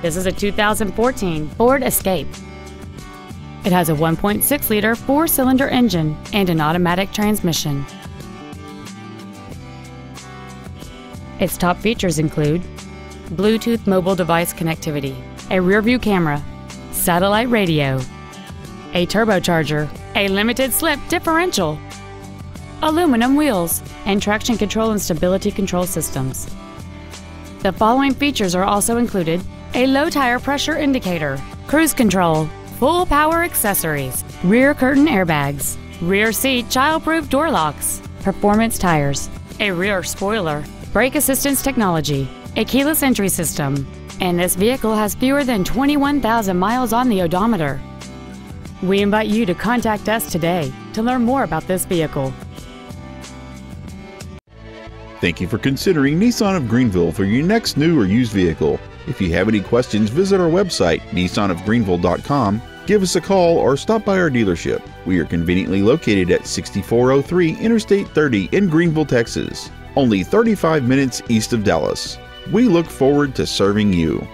This is a 2014 Ford Escape. It has a 1.6 liter four cylinder engine and an automatic transmission. Its top features include Bluetooth mobile device connectivity, a rear view camera, satellite radio, a turbocharger, a limited slip differential, aluminum wheels, and traction control and stability control systems. The following features are also included a low tire pressure indicator, cruise control, full power accessories, rear curtain airbags, rear seat childproof door locks, performance tires, a rear spoiler, brake assistance technology, a keyless entry system, and this vehicle has fewer than 21,000 miles on the odometer. We invite you to contact us today to learn more about this vehicle. Thank you for considering Nissan of Greenville for your next new or used vehicle. If you have any questions, visit our website, nissanofgreenville.com, give us a call, or stop by our dealership. We are conveniently located at 6403 Interstate 30 in Greenville, Texas, only 35 minutes east of Dallas. We look forward to serving you.